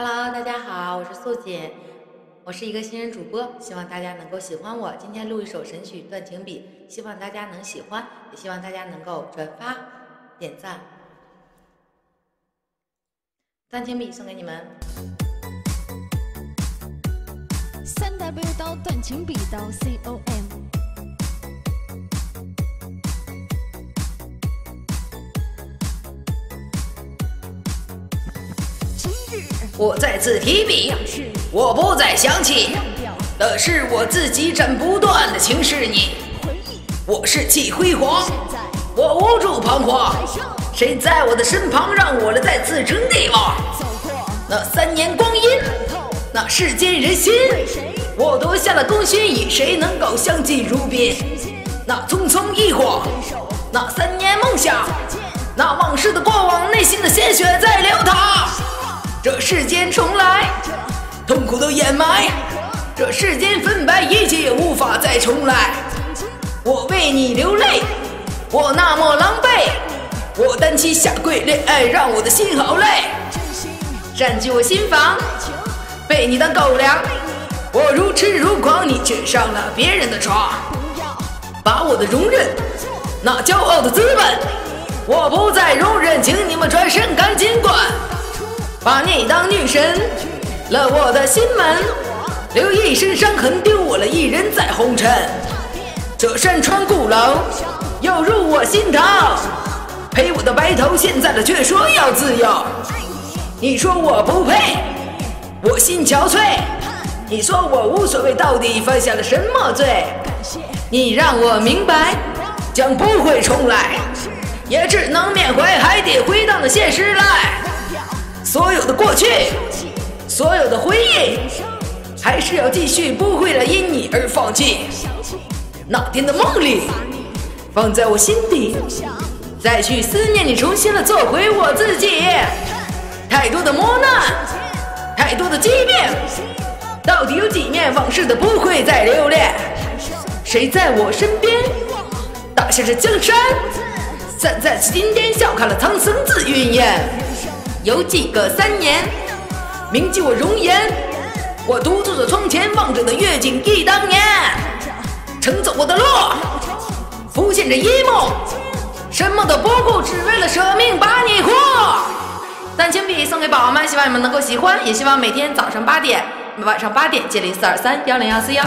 Hello，大家好，我是素锦，我是一个新人主播，希望大家能够喜欢我。今天录一首神曲《断情笔》，希望大家能喜欢，也希望大家能够转发、点赞。《断情笔》送给你们。三 W 刀断情笔刀 C O M。我再次提笔，我不再想起的是我自己斩不断的情是你。我士气辉煌，我无助彷徨，谁在我的身旁，让我来再次称帝王？那三年光阴，那世间人心，我夺下了功勋，与谁能够相敬如宾？那匆匆一晃，那三年梦想，那往事的过往，内心的鲜血在流。这世间重来，痛苦都掩埋。这世间分白，一切也无法再重来。我为你流泪，我那么狼狈，我单膝下跪，恋爱让我的心好累。占据我心房，被你当狗粮。我如痴如狂，你却上了别人的床。把我的容忍，那骄傲的资本，我不再容忍，请你们转身赶紧滚。把你当女神，了我的心门，留一身伤痕，丢我了一人在红尘。这山川古楼，又入我心头。陪我的白头，现在的却说要自由。你说我不配，我心憔悴。你说我无所谓，到底犯下了什么罪？你让我明白，将不会重来，也只能缅怀，还得回到那现实来。所有的过去，所有的回忆，还是要继续，不会了因你而放弃。那天的梦里，放在我心底，再去思念你，重新的做回我自己。太多的磨难，太多的疾病，到底有几面往事的不会再留恋？谁在我身边，打下这江山？站在此金殿，笑看了苍生自云烟。有几个三年，铭记我容颜。我独坐在窗前，望着那月景忆当年。乘走我的路，浮现着一幕，什么都不顾，只为了舍命把你活。断情笔送给宝宝们，希望你们能够喜欢，也希望每天早上八点、晚上八点接零四二三幺零幺四幺。